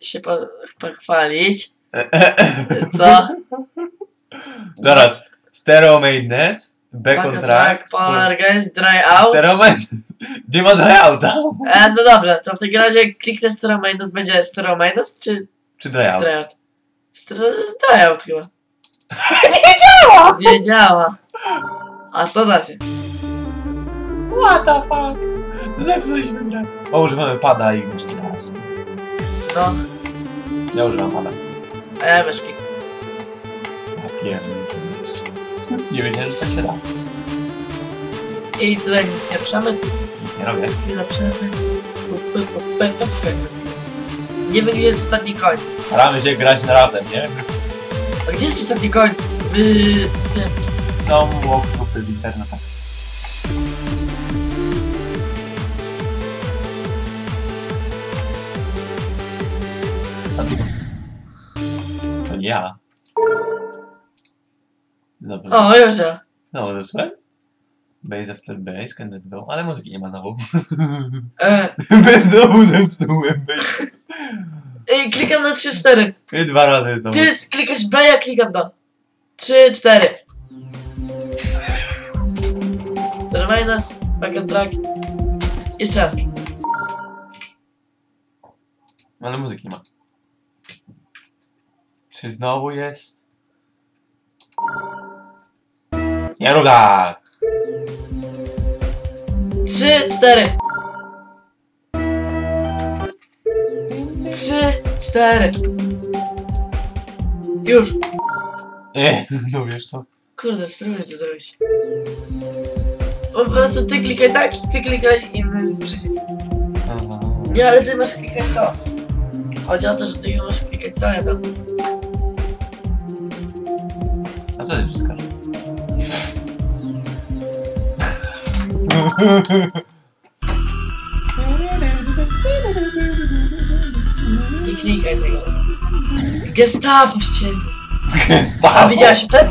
się po, pochwalić. Co? Teraz Stereo Maintenance, Back on Track, Polar Guys, Dry Out. Stereo Maintenance. Gdzie ma dry outa? E, no dobra, to w takim razie kliknę Stereo Minus, będzie Stereo Minus czy Czy dry out? Dry Out? Stereo, dry Out chyba. Nie działa! Nie działa. A to da się. What the fuck? Zepsuliśmy grę. O, używamy pada i myszki teraz. No, Ja używam pada. a ja. Ja pierdolę. Nie wiedziałem, że tak się da. I tutaj nic nie przemy. Nic nie robię. Chwilę przemy. Nie wiem, gdzie jest ostatni koń. Staramy się grać na razem, nie? A gdzie jest ostatni koń? W tym. Są walkthroughy w internetach. To nie ja. Dobrze. O, już ja. No, zepsułem? Base after base, can let go. Ale muzyki nie ma znowu. E, znowu zepsułem base. ej, klikam na 3-4. I dwa razy znowu. Ty klikasz B, ja klikam do. 3, 4. Stereo minus, back track. Jeszcze raz. Ale muzyki nie ma. Czy znowu jest? Nie tak! 3, 4. 3, 4. Już. Nie, no wiesz to. Kurde, spróbuj to zrobić. Po prostu ty klikaj tak i ty klikaj inny z przycisku. Nie, ale ty masz klikać to. Chodzi o to, że ty masz klikać to, ja to. Co ty wszystko? Nie klikaj tego. Gestapo. Gestapo. A widziałaś tym?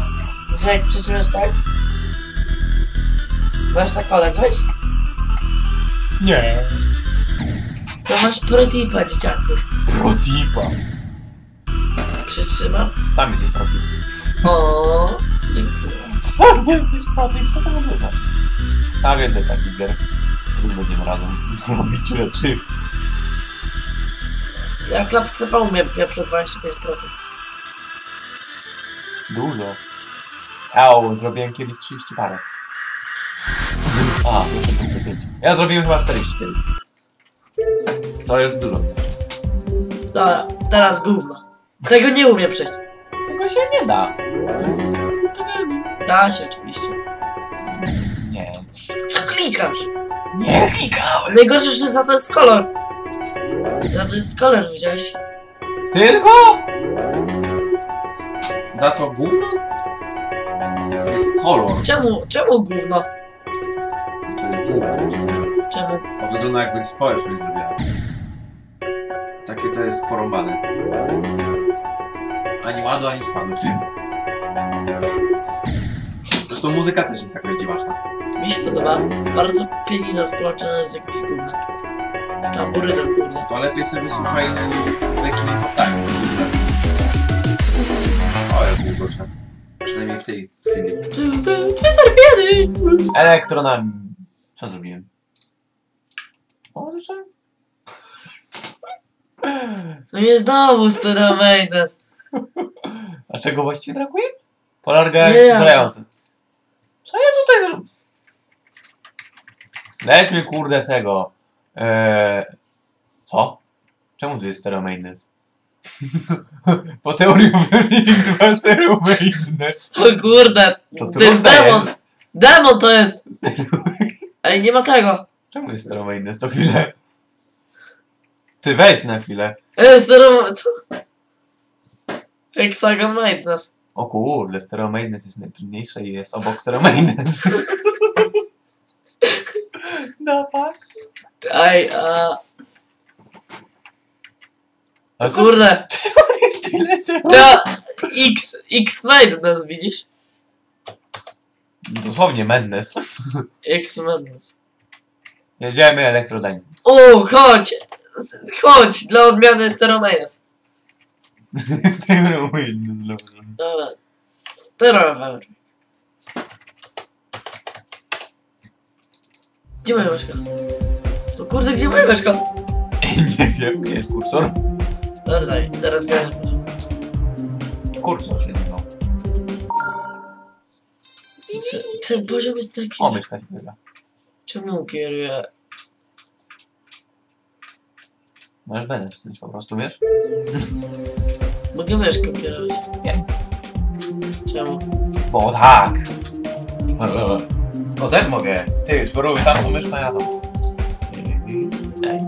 Że jak przeczytasz tak? Masz tak weź? Nie. To masz protipa, dzieciaku. Protipa. Przytrzymam. Sam jesteś protip. O, dziękuję. Sam jesteś protip, co to może znaczyć? A więcej takich gier. Których będziemy razem robić rzeczy. Ja klapce umiem pierwsze 25%. Dużo. Au, zrobiłem kiedyś 30 parę. A, muszę 25. Ja zrobiłem chyba 40 kiedyś. To jest dużo. Dobra, teraz gówno. Tego nie umiem przejść. Tego się nie da. Da się oczywiście. Nie. Co klikasz? Nie klikałem! Najgorsze, że za to jest kolor. Za to jest kolor, widziałeś? Tylko? Za to gówno? Jest kolor. Czemu, czemu gówno? To jest gówno. Czemu? To wygląda jakby społeczność zrobiła. Takie to jest porąbane. Ani ładu, ani spadu w tym. Zresztą muzyka też jest jakaś dziwaczna. Mi się podoba. Bardzo pianino połączone z jakimś gównem. Z tamburynem, kurde. To lepiej sobie wysłuchaj lekkimi powtarzeń. O, jak było gorsza. Przynajmniej w tej chwili. Tu był Twister biedy! Elektronami. Co zrobiłem? O, zacząłem? No i znowu stereo maintenance. A czego właściwie brakuje? Polarga Drayout. Co ja tutaj zrobię? Lećmy kurde tego. Eee, co? Czemu tu jest stereo maintenance? Po teorii wynik dwa stereo maintenance. O kurde, Co to to jest demon! Demon to jest! Ej, nie ma tego. Czemu jest stereo maintenance to chwilę? Ty weź na chwilę. Ej, stereo... co? Hexagon maintenance. O kurde, stereo maintenance jest najtrudniejsze i jest obok stereo maintenance. No fuck. Ej, a... Co Kurde, jest tyle stereo? to X, X maintenance, widzisz? Dosłownie madness. X maintenance. Jedziemy elektrodynamics. O, chodź! Chodź, dla odmiany Teromejas. Tego inny Dobra. Teraz. Gdzie moja myszka? To kurde, gdzie moja myszka? Nie wiem, gdzie jest kursor. Dobra, daj, teraz gram. Kursor się no. Ten poziom jest taki... O, myszka się wyda. Czemu kieruję? Możesz będę wstać po prostu, wiesz? Mogę myszką kierować. Nie. Czemu? Bo tak. O, też mogę. Ty, spróbuj tam tą myszkę, ja tam. Ej.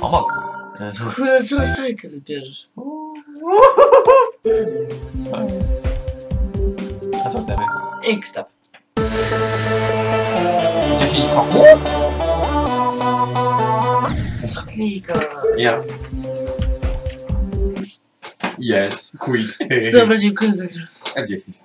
O, mogę. Kurde, co sajkę wybierzesz? A co chcemy? X-Tap. 10 kroków? Ja. Yes, quit. Dobra, dziękuję za grę. F10.